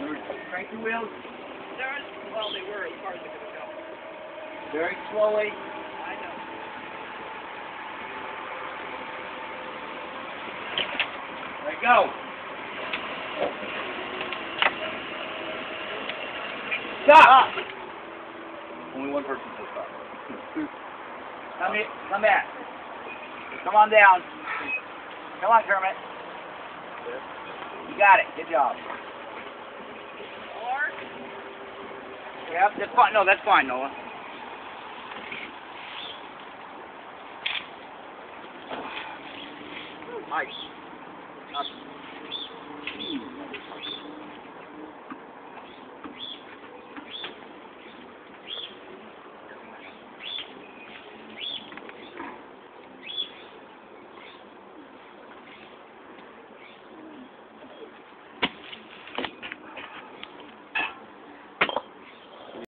Crank the wheels There's, well, they were as far as they could go. very slowly. I know. There you go. Stop! Ah. Only one person says stop. Come here, come back. Come on down. Come on, Kermit. You got it. Good job. Yep, that's fine. No, that's fine, Noah. Nice.